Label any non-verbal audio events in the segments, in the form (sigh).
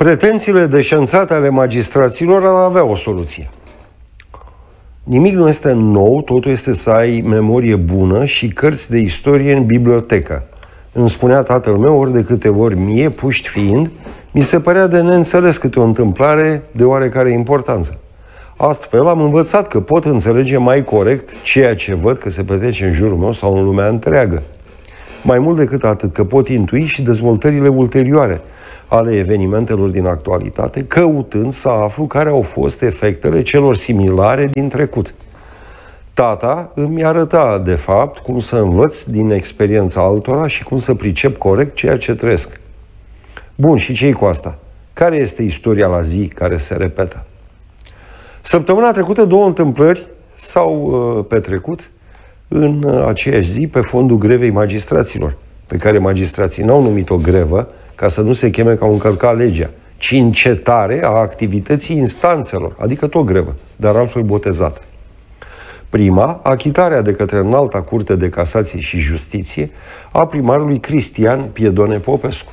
Pretențiile deșanțate ale magistraților ar avea o soluție. Nimic nu este nou, totul este să ai memorie bună și cărți de istorie în bibliotecă. Îmi spunea tatăl meu ori de câte ori mie, puști fiind, mi se părea de neînțeles câte o întâmplare de oarecare importanță. Astfel am învățat că pot înțelege mai corect ceea ce văd că se petrece în jurul meu sau în lumea întreagă. Mai mult decât atât, că pot intui și dezvoltările ulterioare ale evenimentelor din actualitate, căutând să aflu care au fost efectele celor similare din trecut. Tata îmi arăta, de fapt, cum să învăț din experiența altora și cum să pricep corect ceea ce trăiesc. Bun, și ce cu asta? Care este istoria la zi care se repetă? Săptămâna trecută două întâmplări s-au uh, petrecut în uh, aceeași zi pe fondul grevei magistraților, pe care magistrații n-au numit o grevă ca să nu se cheme ca un încălca legea, ci încetare a activității instanțelor, adică tot grevă, dar altfel botezată. Prima, achitarea de către înalta curte de casație și justiție a primarului Cristian Piedone Popescu.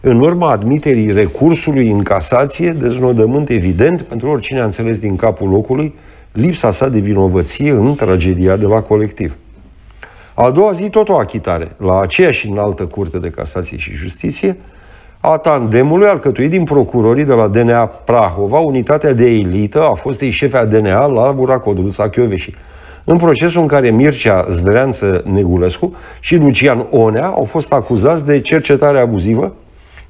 În urma admiterii recursului în casație, deznodământ evident pentru oricine a înțeles din capul locului lipsa sa de vinovăție în tragedia de la colectiv. A doua zi tot o achitare, la aceeași înaltă curte de casație și justiție, a tandemului alcătuit din procurorii de la DNA Prahova, unitatea de elită a fostei șefe a DNA la Codruța Chioveși. În procesul în care Mircea Zdreanță Negulescu și Lucian Onea au fost acuzați de cercetare abuzivă,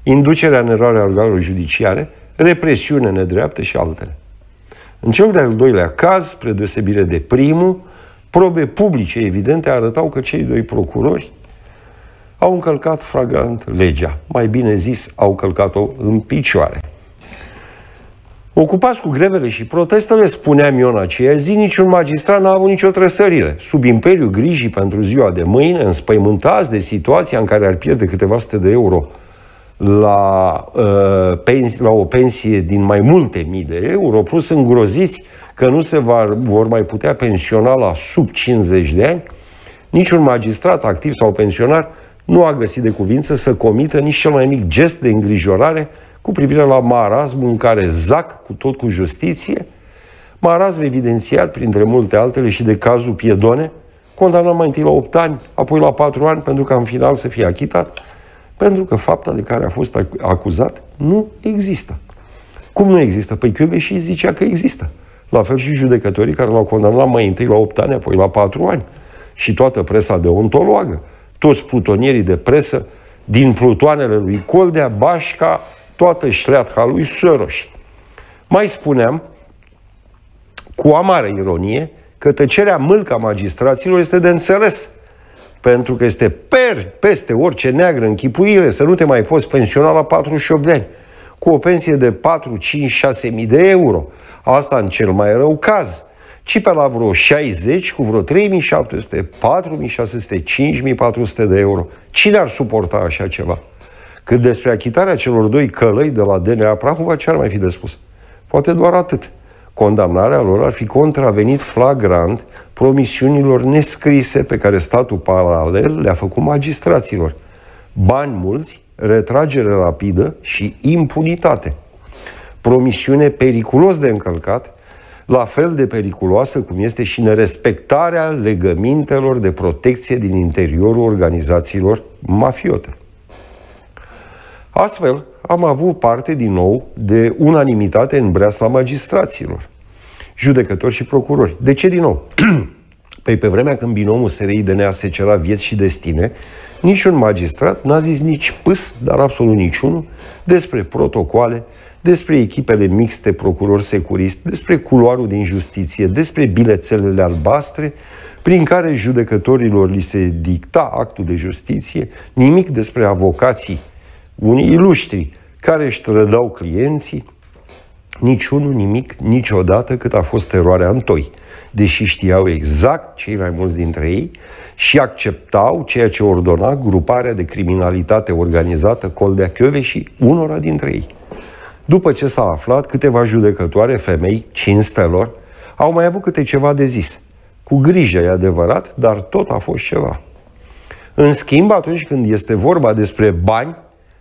inducerea în eroare a organelor judiciare, represiune nedreaptă și altele. În cel de-al doilea caz, spre deosebire de primul, probe publice evidente arătau că cei doi procurori au încălcat fragant legea. Mai bine zis, au călcat-o în picioare. Ocupați cu grevele și protestele, spuneam eu în aceea zi, niciun magistrat n-a avut nicio trăsărire. Sub imperiul grijii pentru ziua de mâine, înspăimântați de situația în care ar pierde câteva sute de euro la, uh, pens- la o pensie din mai multe mii de euro, plus îngroziți că nu se va, vor mai putea pensiona la sub 50 de ani, niciun magistrat activ sau pensionar nu a găsit de cuvință să comită nici cel mai mic gest de îngrijorare cu privire la marasmul în care zac cu tot cu justiție, marasm evidențiat, printre multe altele, și de cazul Piedone, condamnat mai întâi la 8 ani, apoi la 4 ani, pentru că în final să fie achitat, pentru că fapta de care a fost acuzat nu există. Cum nu există? Păi și zicea că există. La fel și judecătorii care l-au condamnat mai întâi la 8 ani, apoi la 4 ani. Și toată presa deontologă toți plutonierii de presă, din plutoanele lui Coldea, Bașca, toată șleatha lui Soros. Mai spuneam, cu amară ironie, că tăcerea mâlca magistraților este de înțeles, pentru că este per, peste orice neagră închipuire să nu te mai poți pensiona la 48 de ani, cu o pensie de 4, 5, 6 mii de euro. Asta în cel mai rău caz ci pe la vreo 60 cu vreo 3700, 4600, 5400 de euro. Cine ar suporta așa ceva? Cât despre achitarea celor doi călăi de la DNA Prahova, ce ar mai fi de spus? Poate doar atât. Condamnarea lor ar fi contravenit flagrant promisiunilor nescrise pe care statul paralel le-a făcut magistraților. Bani mulți, retragere rapidă și impunitate. Promisiune periculos de încălcat, la fel de periculoasă cum este și nerespectarea legămintelor de protecție din interiorul organizațiilor mafiote. Astfel, am avut parte din nou de unanimitate în breasla magistraților, judecători și procurori. De ce din nou? (clears throat) Păi pe vremea când binomul SRI DNA se cera vieți și destine, niciun magistrat n-a zis nici pâs, dar absolut niciunul, despre protocoale, despre echipele mixte procuror-securist, despre culoarul din justiție, despre bilețelele albastre, prin care judecătorilor li se dicta actul de justiție, nimic despre avocații, unii iluștri, care își trădau clienții, niciunul nimic, niciodată cât a fost eroarea întoi, deși știau exact cei mai mulți dintre ei și acceptau ceea ce ordona gruparea de criminalitate organizată Coldea și unora dintre ei. După ce s-a aflat, câteva judecătoare femei, cinstelor, au mai avut câte ceva de zis. Cu grijă, e adevărat, dar tot a fost ceva. În schimb, atunci când este vorba despre bani,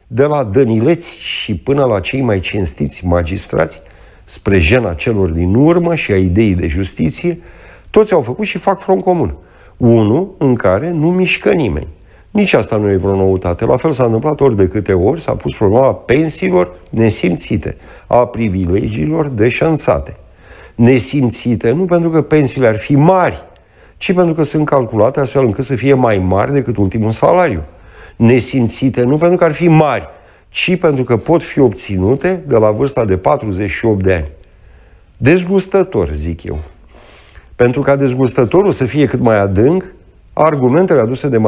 de la dănileți și până la cei mai cinstiți magistrați, spre jena celor din urmă și a ideii de justiție, toți au făcut și fac front comun. Unul în care nu mișcă nimeni. Nici asta nu e vreo noutate. La fel s-a întâmplat ori de câte ori s-a pus problema pensiilor nesimțite, a privilegiilor deșanțate. Nesimțite nu pentru că pensiile ar fi mari, ci pentru că sunt calculate astfel încât să fie mai mari decât ultimul salariu. Nesimțite nu pentru că ar fi mari, ci pentru că pot fi obținute de la vârsta de 48 de ani. Dezgustător, zic eu. Pentru ca dezgustătorul să fie cât mai adânc, argumentele aduse de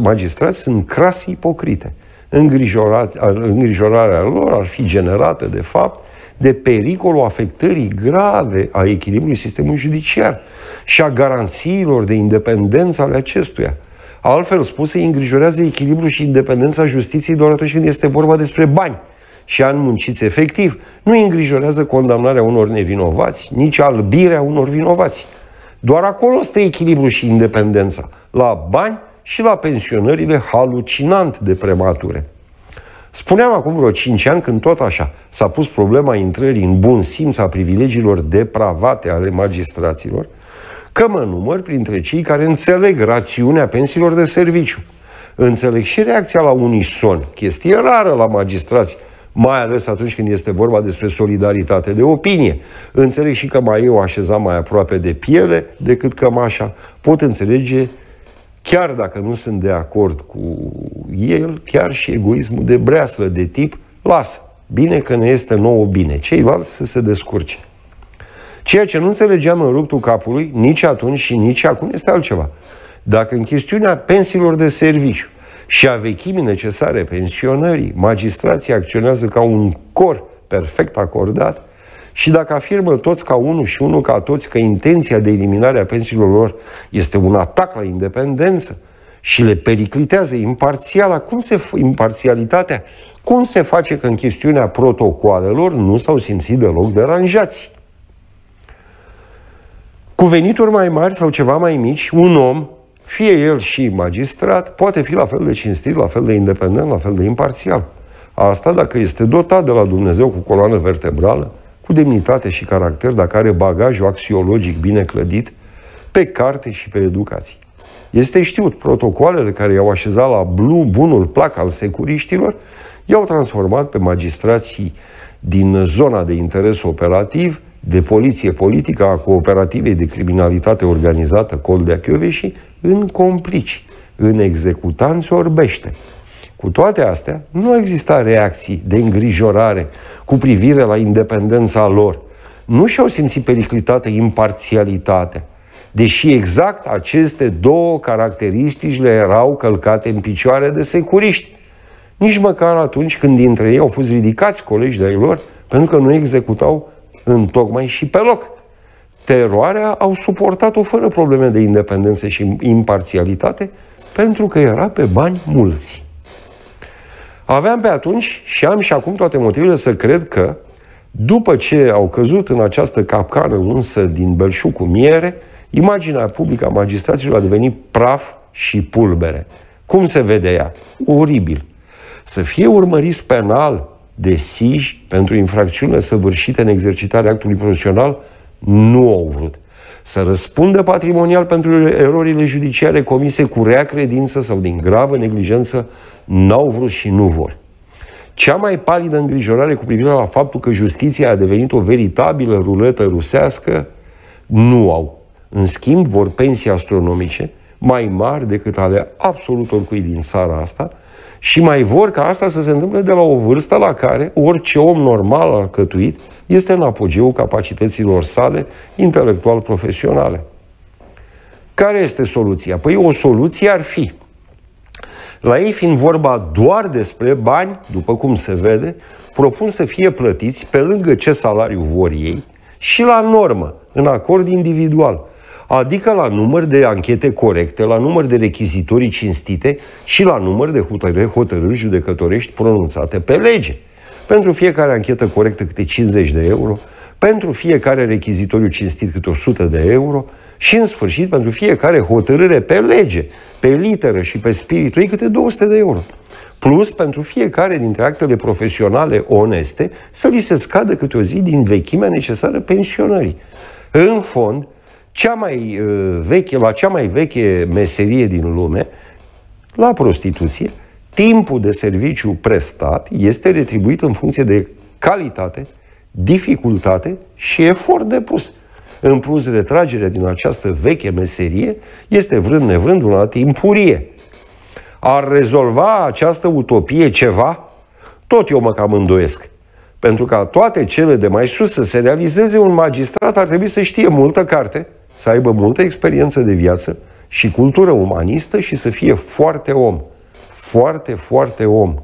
magistrați sunt cras ipocrite. Îngrijorarea lor ar fi generată, de fapt, de pericolul afectării grave a echilibrului sistemului judiciar și a garanțiilor de independență ale acestuia. Altfel spus, îi îngrijorează echilibrul și independența justiției doar atunci când este vorba despre bani și ani munciți efectiv. Nu îi îngrijorează condamnarea unor nevinovați, nici albirea unor vinovați. Doar acolo stă echilibru și independența, la bani și la pensionările halucinant de premature. Spuneam acum vreo 5 ani, când tot așa s-a pus problema intrării în bun simț a privilegiilor depravate ale magistraților, că mă număr printre cei care înțeleg rațiunea pensiilor de serviciu. Înțeleg și reacția la unison, chestie rară la magistrați, mai ales atunci când este vorba despre solidaritate de opinie. Înțeleg și că mai eu așeza mai aproape de piele decât cămașa. Pot înțelege, chiar dacă nu sunt de acord cu el, chiar și egoismul de breaslă de tip, lasă, bine că ne este nouă bine, ceilalți să se descurce. Ceea ce nu înțelegeam în ruptul capului, nici atunci și nici acum, este altceva. Dacă în chestiunea pensiilor de serviciu și a vechimii necesare pensionării, magistrații acționează ca un cor perfect acordat și dacă afirmă toți ca unul și unul ca toți că intenția de eliminare a pensiilor lor este un atac la independență și le periclitează imparțiala, cum se, imparțialitatea, cum se face că în chestiunea protocoalelor nu s-au simțit deloc deranjați? Cu venituri mai mari sau ceva mai mici, un om fie el și magistrat, poate fi la fel de cinstit, la fel de independent, la fel de imparțial. Asta dacă este dotat de la Dumnezeu cu coloană vertebrală, cu demnitate și caracter, dacă are bagajul axiologic bine clădit, pe carte și pe educație. Este știut, protocoalele care i-au așezat la blu, bunul plac al securiștilor, i-au transformat pe magistrații din zona de interes operativ, de poliție politică a cooperativei de criminalitate organizată Coldea Chioveși în complici, în executanți orbește. Cu toate astea, nu exista reacții de îngrijorare cu privire la independența lor. Nu și-au simțit periclitate imparțialitatea, deși exact aceste două caracteristici le erau călcate în picioare de securiști. Nici măcar atunci când dintre ei au fost ridicați colegi de-ai lor, pentru că nu executau în tocmai și pe loc teroarea au suportat-o fără probleme de independență și imparțialitate, pentru că era pe bani mulți. Aveam pe atunci și am și acum toate motivele să cred că, după ce au căzut în această capcană unsă din belșug cu miere, imaginea publică a magistraților a devenit praf și pulbere. Cum se vede ea? Oribil. Să fie urmăriți penal de SIJ pentru infracțiune săvârșite în exercitarea actului profesional nu au vrut. Să răspundă patrimonial pentru erorile judiciare comise cu rea credință sau din gravă neglijență, n-au vrut și nu vor. Cea mai palidă îngrijorare cu privire la faptul că justiția a devenit o veritabilă ruletă rusească, nu au. În schimb, vor pensii astronomice mai mari decât ale absolut oricui din țara asta, și mai vor ca asta să se întâmple de la o vârstă la care orice om normal alcătuit este în apogeul capacităților sale intelectual-profesionale. Care este soluția? Păi o soluție ar fi, la ei fiind vorba doar despre bani, după cum se vede, propun să fie plătiți pe lângă ce salariu vor ei și la normă, în acord individual adică la număr de anchete corecte, la număr de rechizitorii cinstite și la număr de hotărâri, hotărâri judecătorești pronunțate pe lege. Pentru fiecare anchetă corectă câte 50 de euro, pentru fiecare rechizitoriu cinstit câte 100 de euro Și în sfârșit, pentru fiecare hotărâre pe lege, pe literă și pe spiritul ei, câte 200 de euro. Plus, pentru fiecare dintre actele profesionale oneste, să li se scadă câte o zi din vechimea necesară pensionării. În fond, cea mai uh, veche, la cea mai veche meserie din lume, la prostituție, timpul de serviciu prestat este retribuit în funcție de calitate, dificultate și efort depus. În plus, retragerea din această veche meserie este vrând nevrând una timpurie. Ar rezolva această utopie ceva? Tot eu mă cam îndoiesc. Pentru ca toate cele de mai sus să se realizeze, un magistrat ar trebui să știe multă carte, să aibă multă experiență de viață și cultură umanistă și să fie foarte om. Foarte, foarte om.